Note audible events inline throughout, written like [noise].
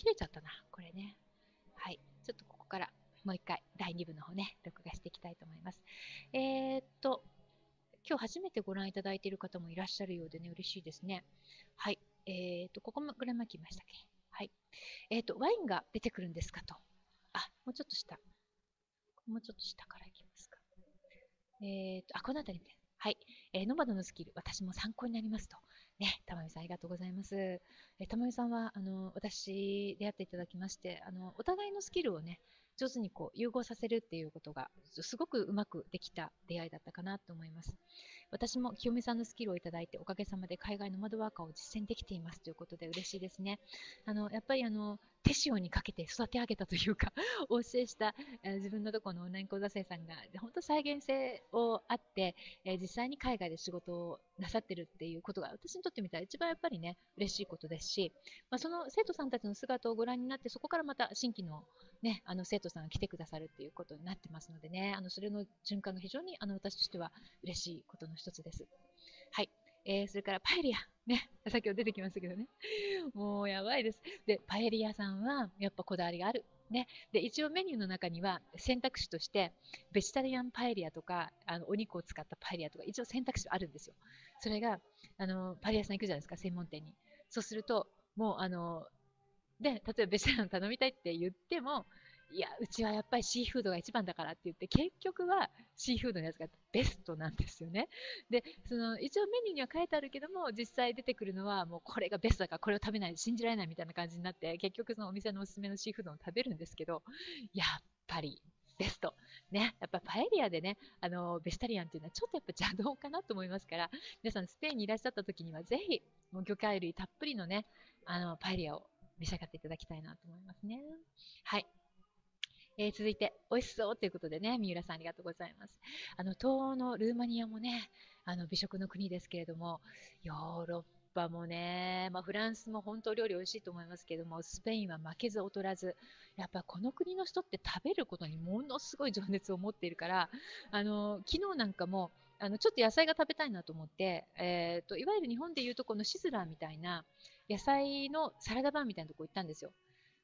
切れちゃったな、これね。はい。ちょっとここからもう一回第2部の方ね、録画していきたいと思います。えー、っと、今日初めてご覧いただいている方もいらっしゃるようでね、嬉しいですね。はい。えー、っと、ここぐらいまで来ましたっけ？はい。えー、っと、ワインが出てくるんですかと。あ、もうちょっと下。もうちょっと下からいきますか。えー、っと、あ、この辺りね。はい。えー、ノバドのスキル、私も参考になりますと。ね、玉美さんありがとうございます。え、玉美さんは、あの、私、出会っていただきまして、あの、お互いのスキルをね、上手にこう融合させるっていうことがすごくうまくできた出会いだったかなと思います。私も清美さんのスキルをいただいておかげさまで海外の窓ワーカーを実践できていますということで嬉しいですね。あのやっぱりあの手塩にかけて育て上げたというか [laughs] お教えした、えー、自分のところのオンライン講座生さんが本当再現性をあって、えー、実際に海外で仕事をなさってるっていうことが私にとってみたら一番やっぱりね嬉しいことですし、まあ、その生徒さんたちの姿をご覧になってそこからまた新規の,、ね、あの生徒さんが来てくださるっていうことになってますのでねあのそれの循環が非常にあの私としては嬉しいことの一つです。はい。えー、それからパエリア。ね。[laughs] さっきも出てきましたけどね。[laughs] もうやばいです。で、パエリアさんはやっぱこだわりがある。ね。で、一応メニューの中には選択肢として、ベジタリアンパエリアとか、あのお肉を使ったパエリアとか、一応選択肢あるんですよ。それが、あの、パエリアさん行くじゃないですか、専門店に。そうすると、もう、あの、で、例えばベジタリアン頼みたいって言っても、いや、うちはやっぱりシーフードが一番だからって言って、結局はシーフードのやつがベストなんですよね。で、その、一応メニューには書いてあるけども、実際出てくるのはもうこれがベストだからこれを食べない信じられないみたいな感じになって、結局そのお店のおすすめのシーフードを食べるんですけど、やっぱりベスト。ね、やっぱパエリアでね、あの、ベジタリアンっていうのはちょっとやっぱ邪道かなと思いますから、皆さんスペインにいらっしゃった時にはぜひ、もう魚介類たっぷりのね、あの、パエリアを召し上がっていただきたいなと思いますね。はい。えー、続いて、美味しそうということでね、三浦さんありがとうございます。あの、東欧のルーマニアもね、あの、美食の国ですけれども、ヨーロッパもね、まあ、フランスも本当料理美味しいと思いますけども、スペインは負けず劣らず、やっぱこの国の人って食べることにものすごい情熱を持っているから、あの、昨日なんかも、あの、ちょっと野菜が食べたいなと思って、えっ、ー、と、いわゆる日本でいうとこのシズラーみたいな、野菜のサラダバーみたいなとこ行ったんですよ。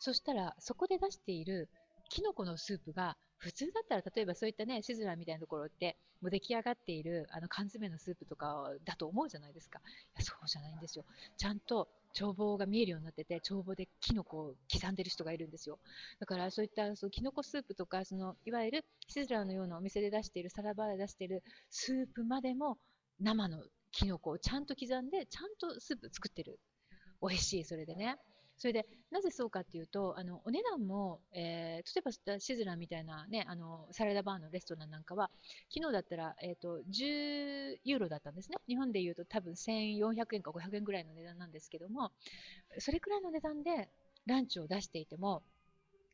そしたら、そこで出しているキノコのスープが普通だったら例えばそういったねシズラーみたいなところってもう出来上がっているあの缶詰のスープとかだと思うじゃないですか。いやそうじゃないんですよ。ちゃんと帳簿が見えるようになってて帳簿でキノコを刻んでる人がいるんですよ。だからそういったそのキノコスープとかそのいわゆるシズラーのようなお店で出しているサラバーで出しているスープまでも生のキノコをちゃんと刻んでちゃんとスープ作ってる。美味しいそれでね。それで、なぜそうかっていうと、あの、お値段も、えー、例えばシズラみたいなね、あの、サラダバーのレストランなんかは、昨日だったら、えっ、ー、と、10ユーロだったんですね。日本で言うと多分1400円か500円ぐらいの値段なんですけども、それくらいの値段でランチを出していても、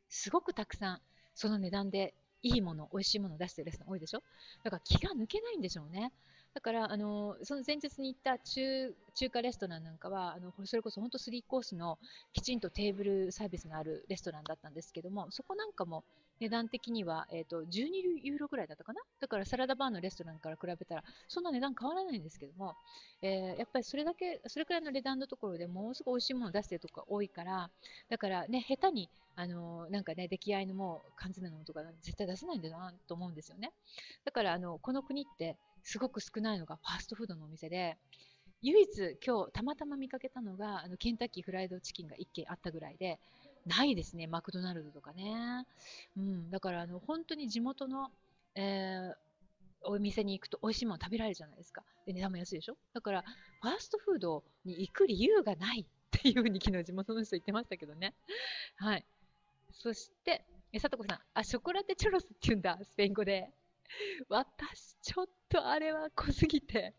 すごくたくさん、その値段でいいもの、美味しいものを出してるレストラン多いでしょ？だから気が抜けないんでしょうね。だから、あの、その前日に行った中、中華レストランなんかは、あの、それこそ本当3コースのきちんとテーブルサービスがあるレストランだったんですけども、そこなんかも値段的には、えっ、ー、と、12ユーロぐらいだったかな？だからサラダバーのレストランから比べたら、そんな値段変わらないんですけども、えー、やっぱりそれだけ、それくらいの値段のところでものすごい美味しいものを出してるとこが多いから、だからね、下手に、あのなんかね、出来合いのもう缶詰のものとか絶対出せないんだなと思うんですよね。だから、あの、この国って、すごく少ないのがファーストフードのお店で、唯一今日たまたま見かけたのが、あのケンタッキーフライドチキンが1軒あったぐらいで、ないですね、マクドナルドとかね。うん、だからあの本当に地元の、えー、お店に行くと美味しいもの食べられるじゃないですか。で、値段も安いでしょ？だから、ファーストフードに行く理由がないっていうふうに昨日地元の人言ってましたけどね。はい。そして、え、さとこさん、あ、ショコラテチョロスって言うんだ、スペイン語で。[laughs] 私、ちょっとあれは濃すぎて。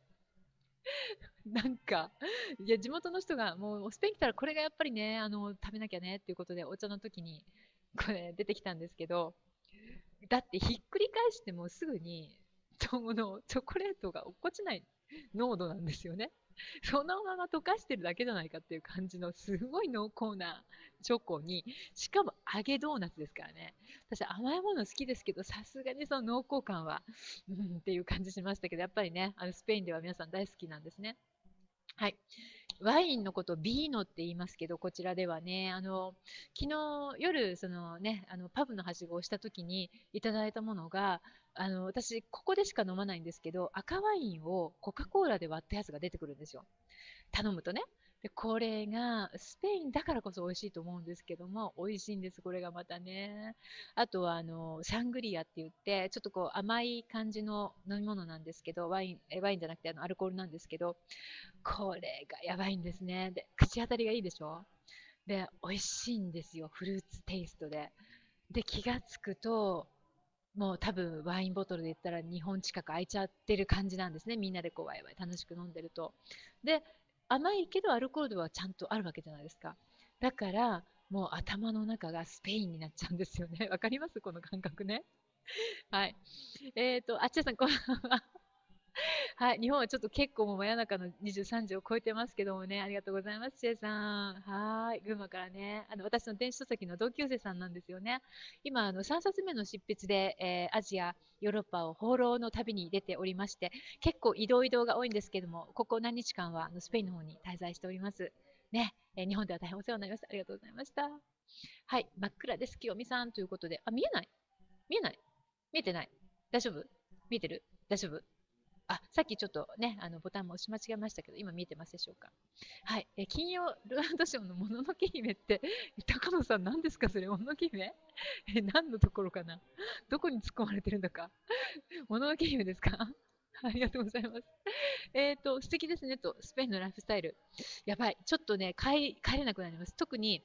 [laughs] なんか、いや、地元の人が、もう、スペイン来たらこれがやっぱりね、あの、食べなきゃねっていうことで、お茶の時に、これ出てきたんですけど、だってひっくり返してもすぐに、そのチョコレートが落っこちない濃度なんですよね。[laughs] そのまま溶かしてるだけじゃないかっていう感じの [laughs] すごい濃厚なチョコに、しかも揚げドーナツですからね。私甘いもの好きですけど、さすがにその濃厚感は、うんっていう感じしましたけど、やっぱりね、あのスペインでは皆さん大好きなんですね。はい。ワインのことビーノって言いますけど、こちらではね、あの、昨日夜、そのね、あの、パブのはしごをした時にいただいたものが、あの、私、ここでしか飲まないんですけど、赤ワインをコカ・コーラで割ったやつが出てくるんですよ。頼むとね。で、これが、スペインだからこそ美味しいと思うんですけども、美味しいんです、これがまたね。あとは、あの、サングリアって言って、ちょっとこう甘い感じの飲み物なんですけど、ワイン、えワインじゃなくてあのアルコールなんですけど、これがやばいんですね。で、口当たりがいいでしょ？で、美味しいんですよ、フルーツテイストで。で、気がつくと、もう多分ワインボトルで言ったら2本近く空いちゃってる感じなんですね。みんなでこうワイワイ楽しく飲んでると。で、甘いけどアルコールはちゃんとあるわけじゃないですか。だから、もう頭の中がスペインになっちゃうんですよね。わかります？この感覚ね。はい。えっ、ー、と、あっちゃさん、こんばんは。[laughs] はい、日本はちょっと結構もう真夜中の23時を超えてますけどもね、ありがとうございます、シェさん。はい、群馬からね、あの私の電子書籍の同級生さんなんですよね。今、あの3冊目の執筆で、えー、アジア、ヨーロッパを放浪の旅に出ておりまして、結構移動移動が多いんですけども、ここ何日間はあのスペインの方に滞在しております。ね、えー、日本では大変お世話になりました。ありがとうございました。はい、真っ暗です、清美さんということで、あ、見えない見えない見えてない大丈夫？見えてる？大丈夫、さっきちょっとね、あのボタンも押し間違えましたけど、今見えてますでしょうか？はい。え金曜ルアンドショーのもののけ姫って、[laughs] 高野さん何ですか？それ、もののけ姫？[laughs] え、何のところかな？どこに突っ込まれてるんだか？[laughs] もののけ姫ですか？ありがとうございます。えっ、ー、と、素敵ですねと、スペインのライフスタイル。やばい。ちょっとね、帰帰れなくなります。特に、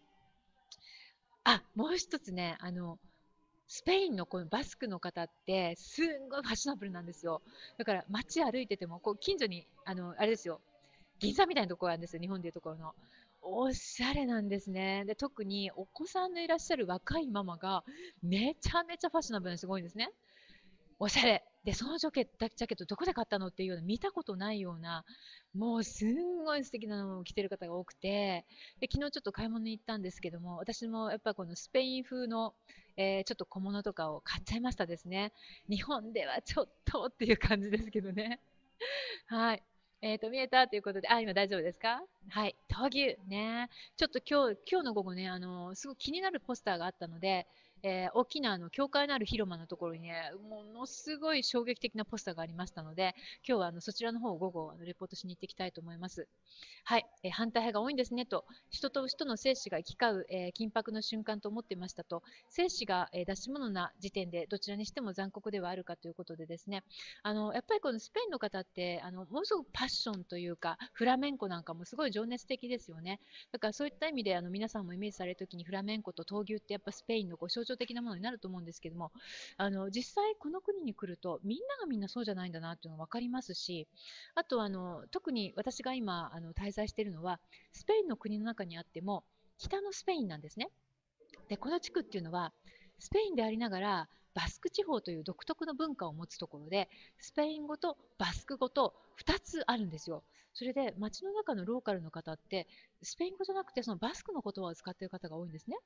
あ、もう一つね、あの、スペインのこのバスクの方って、すんごいファッショナブルなんですよ。だから街歩いてても、こう近所に、あの、あれですよ、銀座みたいなところなんですよ、日本でいうところの。おしゃれなんですね。で、特にお子さんのいらっしゃる若いママが、めちゃめちゃファッショナブルすごいんですね。おしゃれ。で、そのジャケット、ジャケットどこで買ったのっていうような見たことないような、もうすんごい素敵なのを着てる方が多くて、で、昨日ちょっと買い物に行ったんですけども、私もやっぱこのスペイン風の、えー、ちょっと小物とかを買っちゃいましたですね。日本ではちょっとっていう感じですけどね。[laughs] はい。えっ、ー、と、見えたということで、あ、今大丈夫ですか？はい。闘牛。ね。ちょっと今日、今日の午後ね、あの、すごく気になるポスターがあったので、えー、大きなあの教会のある広間のところにね、ものすごい衝撃的なポスターがありましたので、今日はあのそちらの方を午後あのレポートしに行っていきたいと思います。はい、えー、反対派が多いんですねと、人と牛との生死が行き交う、えー、緊迫の瞬間と思っていましたと、生死が、えー、出し物な時点でどちらにしても残酷ではあるかということでですね、あのやっぱりこのスペインの方ってあのものすごくパッションというか、フラメンコなんかもすごい情熱的ですよね。だからそういった意味であの皆さんもイメージされるときにフラメンコと闘牛ってやっぱスペインのこう象徴的なものになると思うんですけども、あの実際この国に来るとみんながみんなそうじゃないんだなっていうのが分かりますし、あとあの特に私が今あの滞在しているのはスペインの国の中にあっても北のスペインなんですね。でこの地区っていうのはスペインでありながらバスク地方という独特の文化を持つところでスペイン語とバスク語と2つあるんですよ。それで街の中のローカルの方ってスペイン語じゃなくてそのバスクの言葉を使っている方が多いんですね。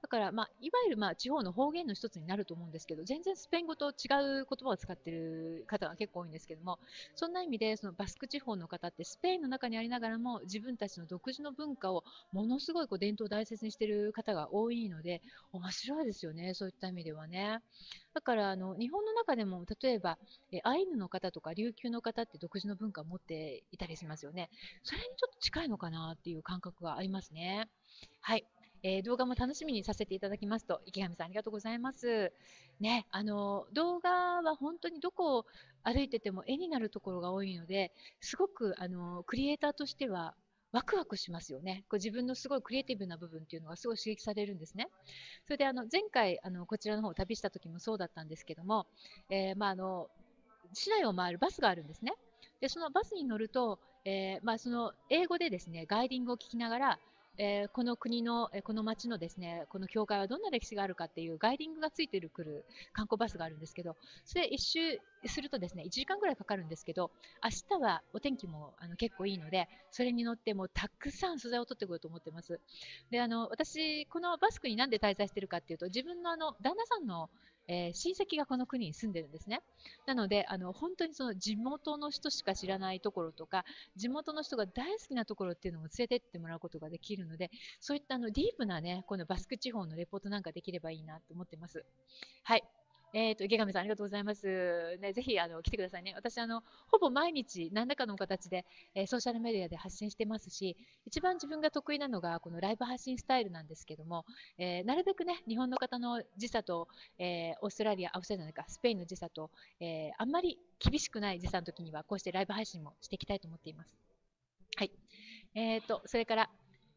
だから、まあ、いわゆるまあ地方の方言の一つになると思うんですけど全然スペイン語と違う言葉を使っている方が結構多いんですけどもそんな意味でそのバスク地方の方ってスペインの中にありながらも自分たちの独自の文化をものすごいこう伝統を大切にしている方が多いので面白いですよねそういった意味ではね。だからあの日本の中でも例えばえアイヌの方とか琉球の方って独自の文化を持っていたりしますよね。それにちょっと近いのかなっていう感覚がありますね。はい。えー、動画も楽しみにさせていただきますと、池上さんありがとうございます。ね、あの、動画は本当にどこを歩いてても絵になるところが多いので、すごく、あの、クリエイターとしてはワクワクしますよね。こう自分のすごいクリエイティブな部分っていうのがすごい刺激されるんですね。それであの前回あのこちらの方を旅した時もそうだったんですけども、えー、まああの市内を回るバスがあるんですね。でそのバスに乗ると、えー、まあ、その英語でですねガイディングを聞きながらえー、この国の、えー、この町のですね、この教会はどんな歴史があるかっていうガイディングがついてくる観光バスがあるんですけど、それ一周するとですね、1時間ぐらいかかるんですけど、明日はお天気もあの結構いいので、それに乗ってもたくさん素材を取ってこようと思ってます。で、あの、私、このバスクになんで滞在してるかっていうと、自分のあの、旦那さんのえー、親戚がこの国に住んでるんですね。なので、あの本当にその地元の人しか知らないところとか、地元の人が大好きなところっていうのも連れてってもらうことができるので、そういったあのディープなね、このバスク地方のレポートなんかできればいいなと思ってます。はい。えっ、ー、と、池上さんありがとうございます。ね、ぜひ、あの、来てくださいね。私、あの、ほぼ毎日何らかの形で、えー、ソーシャルメディアで発信してますし、一番自分が得意なのが、このライブ発信スタイルなんですけども、えー、なるべくね、日本の方の時差と、えオーストラリア、あ、オーストラリアじゃないか、スペインの時差と、えあんまり厳しくない時差の時には、こうしてライブ配信もしていきたいと思っています。はい。えっ、と、それから、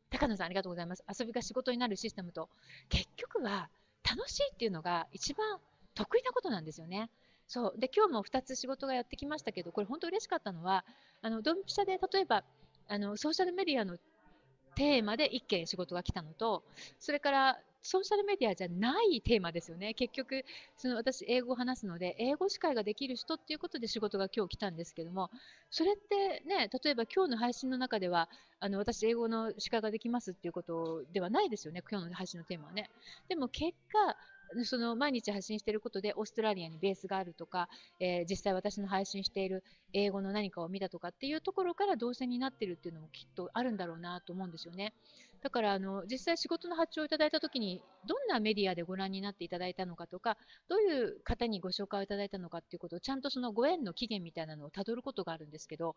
高野さんありがとうございます。遊びが仕事になるシステムと、結局は楽しいっていうのが一番得意なことなんですよね。そう。で今日も2つ仕事がやってきましたけどこれ本当嬉しかったのはあのドンピシャで例えばあのソーシャルメディアのテーマで1件仕事が来たのとそれからソーシャルメディアじゃないテーマですよね。結局その私英語を話すので英語司会ができる人っていうことで仕事が今日来たんですけどもそれってね例えば今日の配信の中ではあの私英語の司会ができますっていうことではないですよね。今日の配信のテーマはね。でも結果その毎日発信していることでオーストラリアにベースがあるとか、えー、実際私の配信している英語の何かを見たとかっていうところから動線になってるっていうのもきっとあるんだろうなと思うんですよね。だからあの実際仕事の発注をいただいたときにどんなメディアでご覧になっていただいたのかとかどういう方にご紹介をいただいたのかっていうことをちゃんとそのご縁の起源みたいなのをたどることがあるんですけど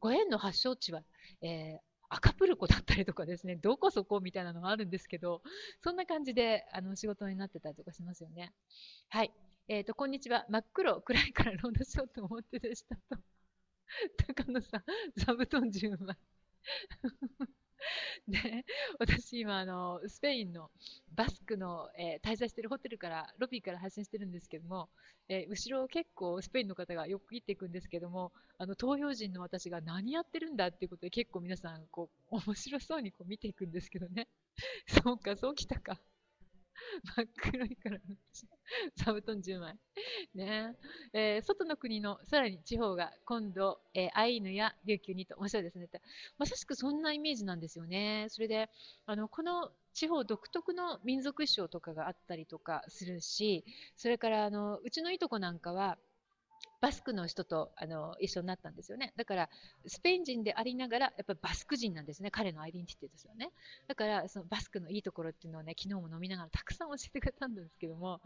ご縁の発祥地は、えー赤プルコだったりとかですね、[laughs] どこそこみたいなのがあるんですけど、そんな感じであの仕事になってたりとかしますよね。はい。えっ、ー、と、こんにちは。真っ黒、暗いからロードしようと思ってでしたと。[laughs] 高野さん、座布団10枚。で、[laughs] 私今あの、スペインのバスクの、えー、滞在してるホテルから、ロビーから発信してるんですけども、えー、後ろを結構スペインの方がよく行っていくんですけども、あの、東洋人の私が何やってるんだっていうことで結構皆さん、こう、面白そうにこう見ていくんですけどね。[laughs] そうか、そうきたか。[laughs] 真っ黒いから座布団10枚。[laughs] ねえー、外の国のさらに地方が今度、えー、アイヌや琉球にと面白いですねって。まさしくそんなイメージなんですよね。それで、あの、この地方独特の民族衣装とかがあったりとかするし、それからあのうちのいとこなんかは、バスクの人とあの一緒になったんですよね。だから、スペイン人でありながら、やっぱりバスク人なんですね。彼のアイデンティティですよね。だから、そのバスクのいいところっていうのをね、昨日も飲みながらたくさん教えてくれたんですけども、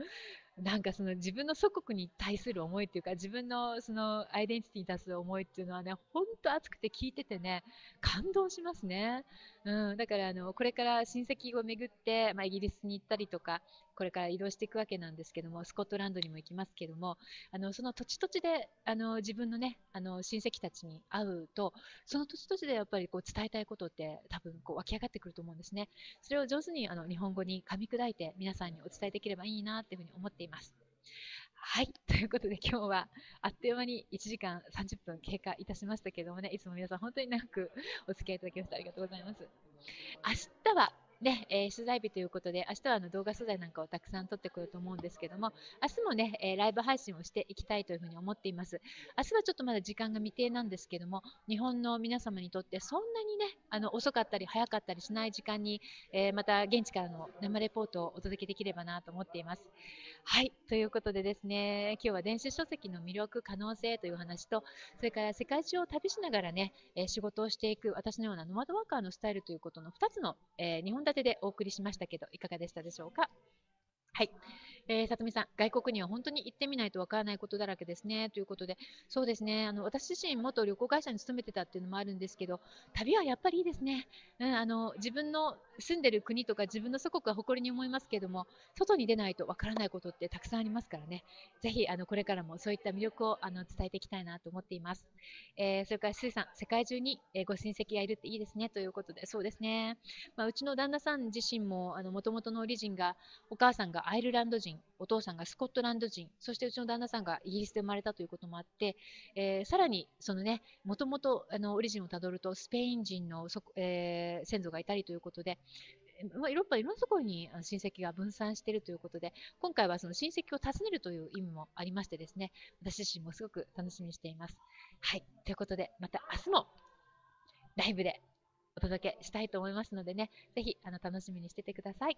なんかその自分の祖国に対する思いっていうか、自分のそのアイデンティティに対する思いっていうのはね、ほんと熱くて聞いててね、感動しますね。うん、だからあの、これから親戚を巡って、まあ、イギリスに行ったりとか、これから移動していくわけなんですけども、スコットランドにも行きますけども、あのその土地土地であの自分のね、あの親戚たちに会うと、その土地土地でやっぱりこう伝えたいことって多分こう湧き上がってくると思うんですね。それを上手にあの日本語に噛み砕いて皆さんにお伝えできればいいなっていうふうに思っています。ますはい。ということで今日はあっという間に1時間30分経過いたしましたけどもね、いつも皆さん本当に長くお付き合いいただきましてありがとうございます。明日はね、えー、取材日ということで、明日はあの動画素材なんかをたくさん撮ってくると思うんですけども、明日もね、えー、ライブ配信をしていきたいというふうに思っています。明日はちょっとまだ時間が未定なんですけども、日本の皆様にとってそんなにね、あの遅かったり早かったりしない時間に、えー、また現地からの生レポートをお届けできればなと思っています。はい、ということでですね、今日は電子書籍の魅力、可能性という話と、それから世界中を旅しながらね、え仕事をしていく私のようなノマドワーカーのスタイルということの2つの、えー、2本立てでお送りしましたけど、いかがでしたでしょうか？はい。えー、さとみさん、外国には本当に行ってみないとわからないことだらけですね。ということで、そうですね、あの私自身、元旅行会社に勤めてたっていうのもあるんですけど、旅はやっぱりいいですね。うん、あの自分の住んでる国とか自分の祖国は誇りに思いますけども、外に出ないとわからないことってたくさんありますからね。ぜひ、あのこれからもそういった魅力をあの伝えていきたいなと思っています。えー、それから、すいさん、世界中に、えー、ご親戚がいるっていいですね。ということで、そうですね。まあ、うちの旦那さん自身も、もともとのオリジンが、お母さんがアイルランド人、お父さんがスコットランド人、そしてうちの旦那さんがイギリスで生まれたということもあって、えー、さらにそのね、もともとあのオリジンをたどるとスペイン人のそ、えー、先祖がいたりということで、まあ、ヨーロッパいろんなところに親戚が分散しているということで、今回はその親戚を訪ねるという意味もありましてですね、私自身もすごく楽しみにしています。はい。ということで、また明日もライブでお届けしたいと思いますのでね、ぜひあの楽しみにしててください。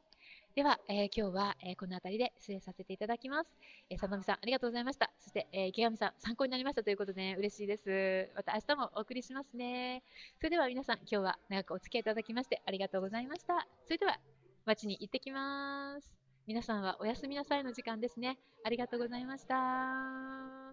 では、えー今日は、えーこの辺りで失礼させていただきます。えー、佐野美さん、ありがとうございました。そして、えー池上さん、参考になりましたということで、ね、嬉しいです。また明日もお送りしますね。それでは皆さん、今日は長くお付き合いいただきましてありがとうございました。それでは、街に行ってきます。皆さんはおやすみなさいの時間ですね。ありがとうございました。